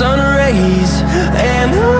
sun rays and I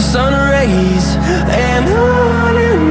sun rays and on and on